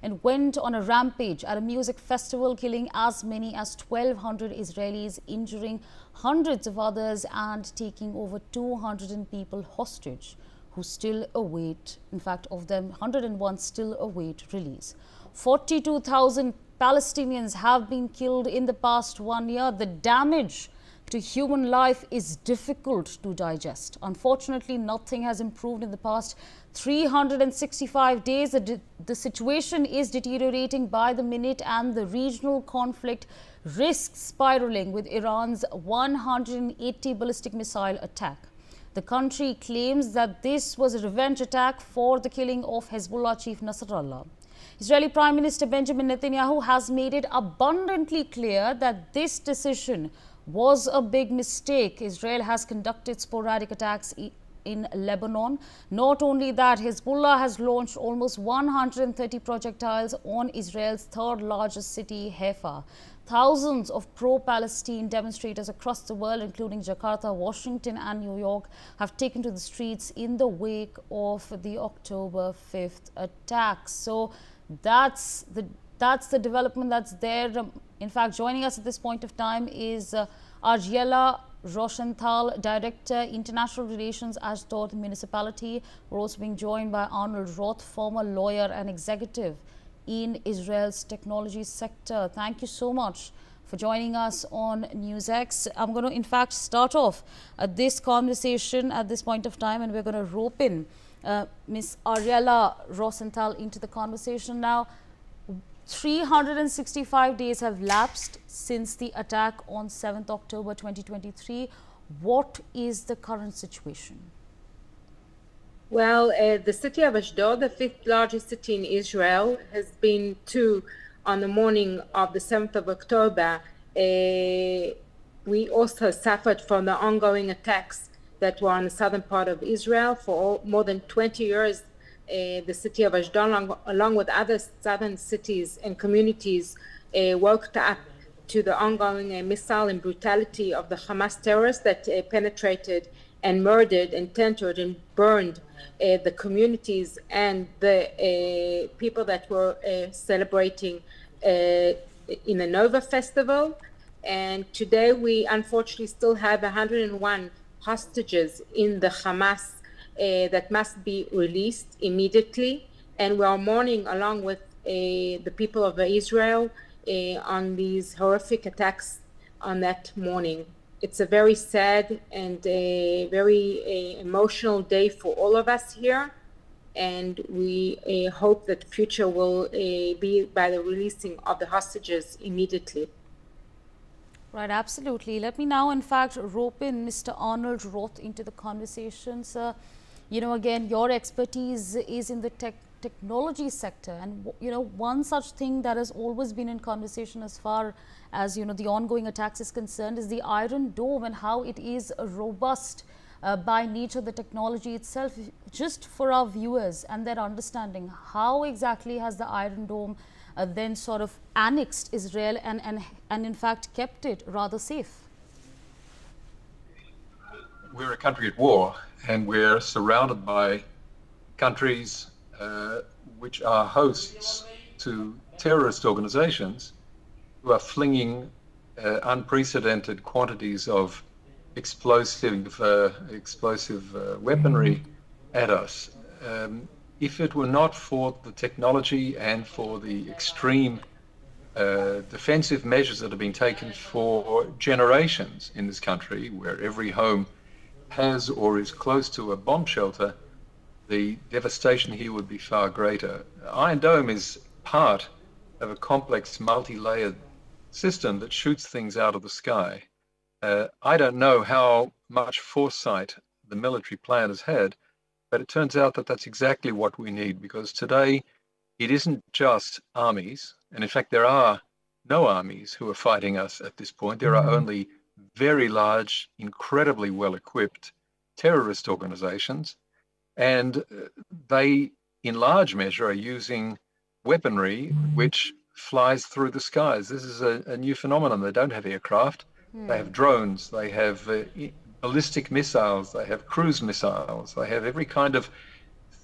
and went on a rampage at a music festival, killing as many as 1,200 Israelis, injuring hundreds of others and taking over 200 people hostage who still await, in fact, of them, 101 still await release. 42,000 Palestinians have been killed in the past one year. The damage to human life is difficult to digest. Unfortunately, nothing has improved in the past 365 days. The, the situation is deteriorating by the minute and the regional conflict risks spiraling with Iran's 180 ballistic missile attack. The country claims that this was a revenge attack for the killing of Hezbollah chief Nasrallah. Israeli Prime Minister Benjamin Netanyahu has made it abundantly clear that this decision was a big mistake. Israel has conducted sporadic attacks in Lebanon. Not only that, Hezbollah has launched almost 130 projectiles on Israel's third largest city, Haifa. Thousands of pro-Palestine demonstrators across the world, including Jakarta, Washington and New York, have taken to the streets in the wake of the October 5th attacks. So that's the that's the development that's there. Um, In fact, joining us at this point of time is uh, Ariella Rosenthal, Director, International Relations, Ashdod Municipality. We're also being joined by Arnold Roth, former lawyer and executive in Israel's technology sector. Thank you so much for joining us on NewsX. I'm going to, in fact, start off uh, this conversation at this point of time, and we're going to rope in uh, Ms. Ariella Rosenthal into the conversation now. 365 days have lapsed since the attack on 7th October 2023. What is the current situation? Well, uh, the city of Ashdod, the fifth largest city in Israel, has been to on the morning of the 7th of October. Uh, we also suffered from the ongoing attacks that were on the southern part of Israel for all, more than 20 years uh, the city of Ashdod, along, along, with other southern cities and communities, uh, woke up to the ongoing uh, missile and brutality of the Hamas terrorists that penetrated and murdered and tendered and burned uh, the communities and the uh, people that were uh, celebrating in the Nova Festival. And today we unfortunately still have 101 hostages in the Hamas uh, that must be released immediately. And we are mourning along with uh, the people of Israel uh, on these horrific attacks on that morning. It's a very sad and a very emotional day for all of us here and we uh, hope that the future will uh, be by the releasing of the hostages immediately. Right, absolutely. Let me now, in fact, rope in Mr. Arnold Roth into the conversation. Sir, you know, again, your expertise is in the tech technology sector. And you know one such thing that has always been in conversation as far as you know the ongoing attacks is concerned is the iron dome and how it is robust uh, by nature the technology itself just for our viewers and their understanding. How exactly has the iron dome uh, then sort of annexed israel and and and in fact kept it rather safe we're a country at war and we're surrounded by countries uh, which are hosts to terrorist organizations who are flinging uh, unprecedented quantities of explosive uh, explosive uh, weaponry at us. Um, if it were not for the technology and for the extreme uh, defensive measures that have been taken for generations in this country, where every home has or is close to a bomb shelter, the devastation here would be far greater. Iron Dome is part of a complex multi-layered system that shoots things out of the sky. Uh, I don't know how much foresight the military planners had, but it turns out that that's exactly what we need because today it isn't just armies, and in fact there are no armies who are fighting us at this point. There are mm-hmm. only very large, incredibly well equipped terrorist organizations. And uh, they, in large measure, are using weaponry which flies through the skies. This is a, a new phenomenon. They don't have aircraft, mm. they have drones, they have uh, ballistic missiles, they have cruise missiles, they have every kind of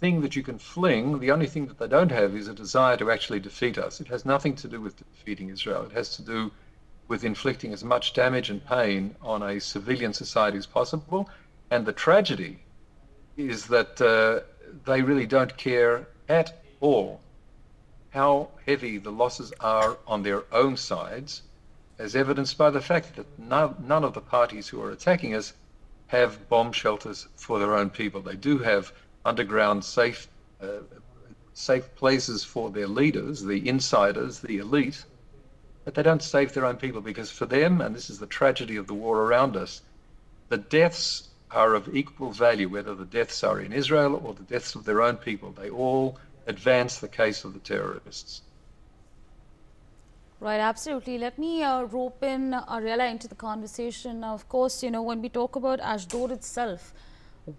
thing that you can fling. The only thing that they don't have is a desire to actually defeat us. It has nothing to do with defeating Israel. It has to do with inflicting as much damage and pain on a civilian society as possible. And the tragedy is that uh, they really don't care at all how heavy the losses are on their own sides, as evidenced by the fact that none, none of the parties who are attacking us have bomb shelters for their own people. They do have underground safe uh, safe places for their leaders, the insiders, the elite, but they don't save their own people because for them, and this is the tragedy of the war around us, the deaths are of equal value, whether the deaths are in Israel or the deaths of their own people. They all advance the case of the terrorists. Right, absolutely. Let me uh, rope in Ariella into the conversation. Now, Of course, you know, when we talk about Ashdod itself,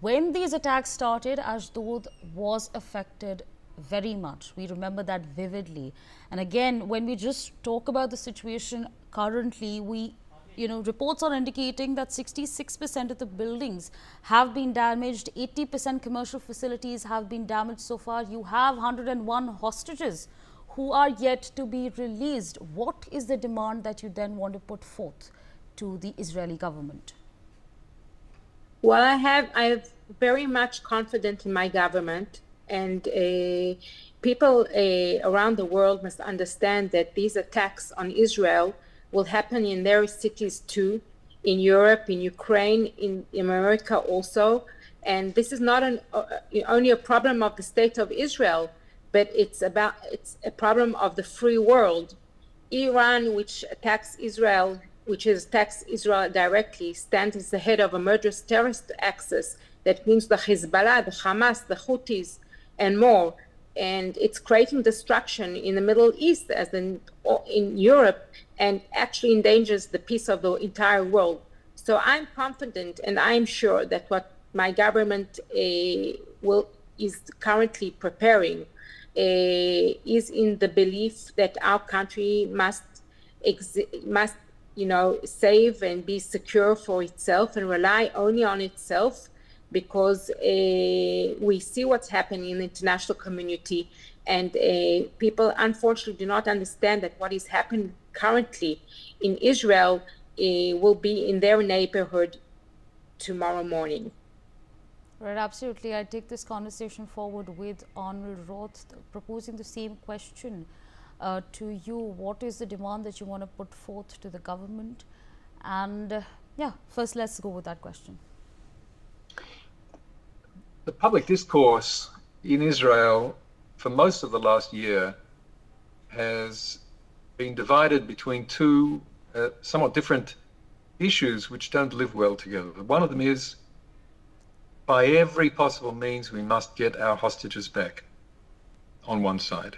when these attacks started, Ashdod was affected very much. We remember that vividly. And again, when we just talk about the situation currently, we you know, reports are indicating that 66% of the buildings have been damaged, 80% commercial facilities have been damaged so far. You have 101 hostages who are yet to be released. What is the demand that you then want to put forth to the Israeli government? Well, I have I have very much confidence in my government, and uh, people uh, around the world must understand that these attacks on Israel will happen in their cities too, in Europe, in Ukraine, in, America also. And this is not an, uh, only a problem of the state of Israel, but it's about it's a problem of the free world. Iran, which attacks Israel, which attacks Israel directly, stands as the head of a murderous terrorist axis that means the Hezbollah, the Hamas, the Houthis, and more and it's creating destruction in the Middle East as in in Europe and actually endangers the peace of the entire world. So I'm confident and I'm sure that what my government uh, will is currently preparing uh, is in the belief that our country must must you know save and be secure for itself and rely only on itself because uh, we see what's happening in the international community and uh, people unfortunately do not understand that what is happening currently in Israel uh, will be in their neighborhood tomorrow morning. Right, absolutely. I take this conversation forward with Arnold Roth, proposing the same question uh, to you. What is the demand that you want to put forth to the government? And uh, yeah, first let's go with that question the public discourse in Israel for most of the last year has been divided between two uh, somewhat different issues which don't live well together. One of them is by every possible means we must get our hostages back on one side.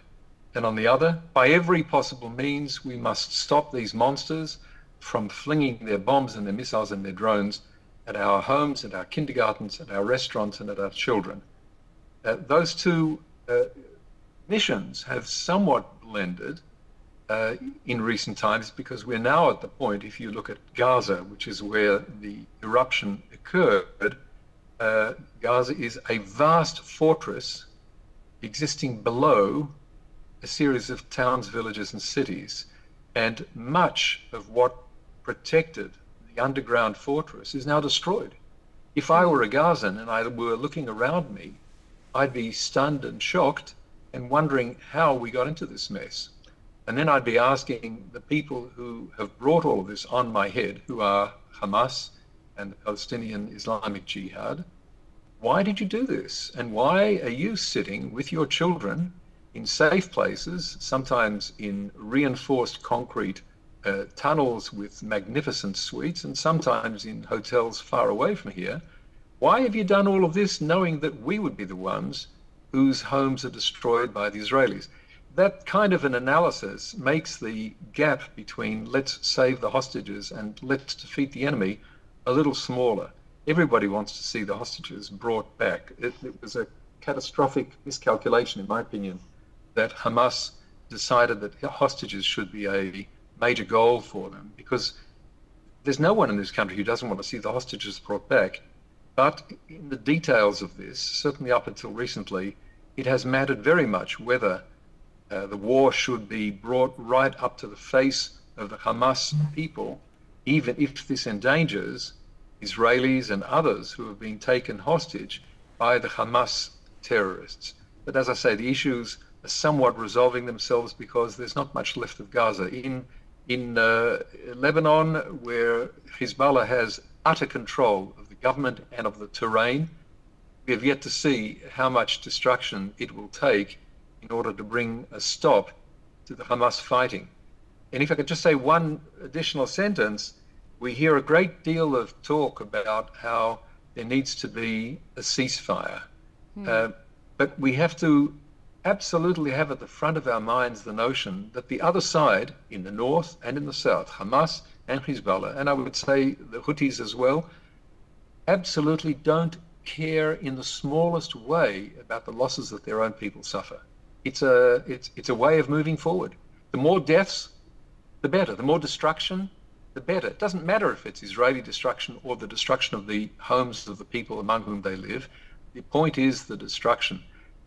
And on the other, by every possible means we must stop these monsters from flinging their bombs and their missiles and their drones at our homes, at our kindergartens, at our restaurants, and at our children. Uh, those two uh, missions have somewhat blended uh, in recent times because we're now at the point, if you look at Gaza, which is where the eruption occurred, uh, Gaza is a vast fortress existing below a series of towns, villages, and cities. And much of what protected underground fortress, is now destroyed. If I were a Gazan and I were looking around me, I'd be stunned and shocked and wondering how we got into this mess. And then I'd be asking the people who have brought all of this on my head, who are Hamas and the Palestinian Islamic Jihad, why did you do this? And why are you sitting with your children in safe places, sometimes in reinforced concrete uh, tunnels with magnificent suites and sometimes in hotels far away from here. Why have you done all of this knowing that we would be the ones whose homes are destroyed by the Israelis? That kind of an analysis makes the gap between let's save the hostages and let's defeat the enemy a little smaller. Everybody wants to see the hostages brought back. It, it was a catastrophic miscalculation, in my opinion, that Hamas decided that hostages should be a major goal for them because there's no one in this country who doesn't want to see the hostages brought back. But in the details of this, certainly up until recently, it has mattered very much whether uh, the war should be brought right up to the face of the Hamas people, even if this endangers Israelis and others who have been taken hostage by the Hamas terrorists. But as I say, the issues are somewhat resolving themselves because there's not much left of Gaza. In in uh, Lebanon, where Hezbollah has utter control of the government and of the terrain, we have yet to see how much destruction it will take in order to bring a stop to the Hamas fighting. And if I could just say one additional sentence, we hear a great deal of talk about how there needs to be a ceasefire. Hmm. Uh, but we have to absolutely have at the front of our minds the notion that the other side, in the north and in the south, Hamas and Hezbollah, and I would say the Houthis as well, absolutely don't care in the smallest way about the losses that their own people suffer. It's a, it's, it's a way of moving forward. The more deaths, the better. The more destruction, the better. It doesn't matter if it's Israeli destruction or the destruction of the homes of the people among whom they live. The point is the destruction.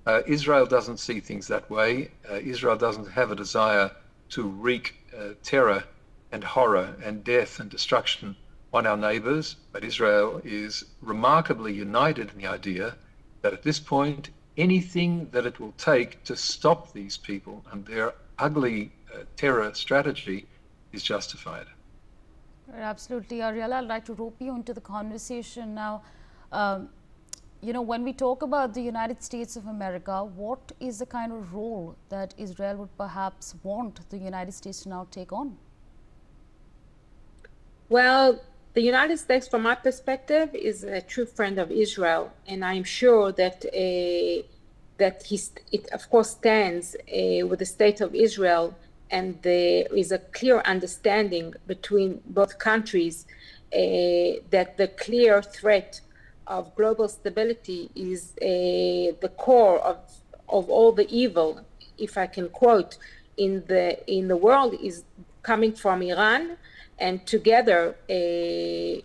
Uh, Israel doesn't see things that way. Uh, Israel doesn't have a desire to wreak uh, terror and horror and death and destruction on our neighbors, but Israel is remarkably united in the idea that at this point, anything that it will take to stop these people and their ugly uh, terror strategy is justified. Absolutely. Ariella, I'd like to rope you into the conversation now. Um, you know, when we talk about the United States of America, what is the kind of role that Israel would perhaps want the United States to now take on? Well, the United States, from my perspective, is a true friend of Israel, and I'm sure that uh, that it of course stands uh, with the state of Israel and there is a clear understanding between both countries uh, that the clear threat of global stability is uh, the core of of all the evil, if I can quote, in the in the world is coming from Iran, and together, uh,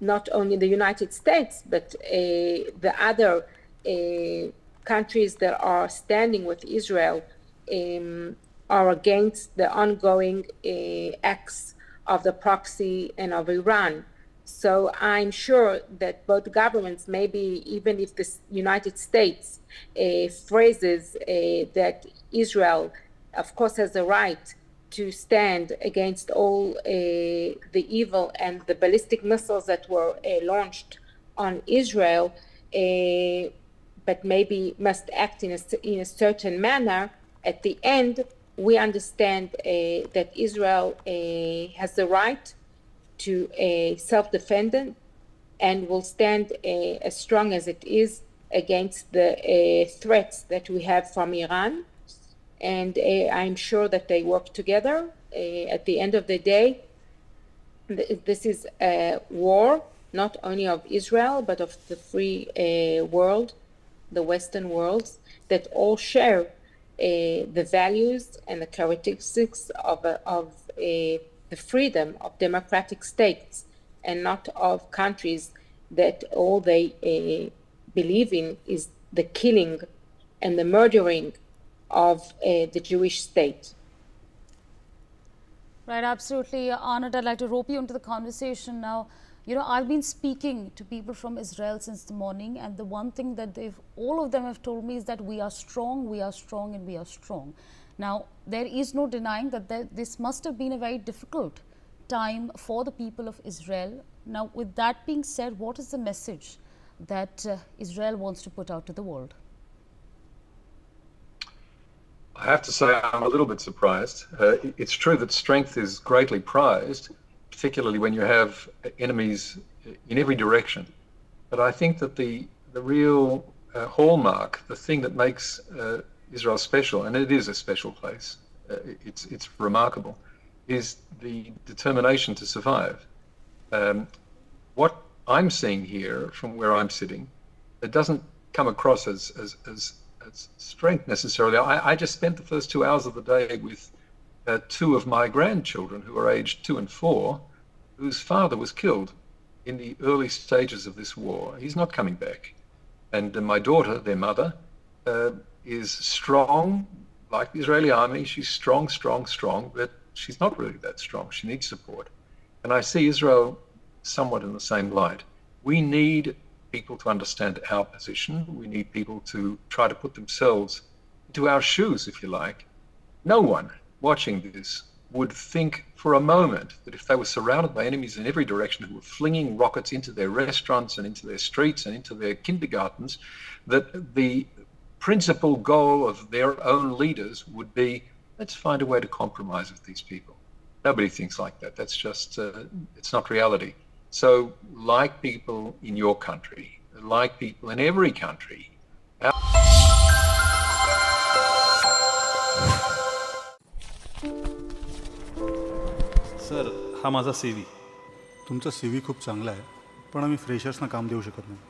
not only the United States but uh, the other countries that are standing with Israel. Um, are against the ongoing acts of the proxy and of Iran. So I'm sure that both governments, maybe even if the United States uh, phrases uh, that Israel, of course, has a right to stand against all uh, the evil and the ballistic missiles that were uh, launched on Israel, uh, but maybe must act in a, in a certain manner, at the end, we understand uh, that Israel has the right to a self-defendant and will stand uh, as strong as it is against the uh, threats that we have from Iran. And uh, I'm sure that they work together. at the end of the day, this is a war not only of Israel but of the free uh, world, the Western world, that all share uh, the values and the characteristics of, a, of a, the freedom of democratic states and not of countries that all they uh, believe in is the killing and the murdering of uh, the Jewish state. Right, absolutely. Anand, I'd like to rope you into the conversation now. You know, I've been speaking to people from Israel since the morning, and the one thing that they've, all of them have told me is that we are strong, we are strong, and we are strong. Now, there is no denying that there, this must have been a very difficult time for the people of Israel. Now, with that being said, what is the message that uh, Israel wants to put out to the world? I have to say, I'm a little bit surprised. Uh, it's true that strength is greatly prized, particularly when you have enemies in every direction. But I think that the the real uh, hallmark, the thing that makes uh, Israel special, and it is a special place, uh, it's it's remarkable, is the determination to survive. Um, what I'm seeing here from where I'm sitting, it doesn't come across as as as, as strength necessarily. I, I just spent the first two hours of the day with uh, two of my grandchildren who are aged two and four, whose father was killed in the early stages of this war. He's not coming back. And uh, my daughter, their mother, uh, is strong, like the Israeli army. She's strong, strong, strong, but she's not really that strong. She needs support. And I see Israel somewhat in the same light. We need people to understand our position. We need people to try to put themselves into our shoes, if you like. No one watching this would think for a moment that if they were surrounded by enemies in every direction who were flinging rockets into their restaurants and into their streets and into their kindergartens, that the principal goal of their own leaders would be let's find a way to compromise with these people. Nobody thinks like that. That's just, uh, it's not reality. So, like people in your country, like people in every country, हा माझा C V तुमचा C V खूप चांगला आहे पण आम्ही फ्रेशर्सना काम देऊ शकत नाही.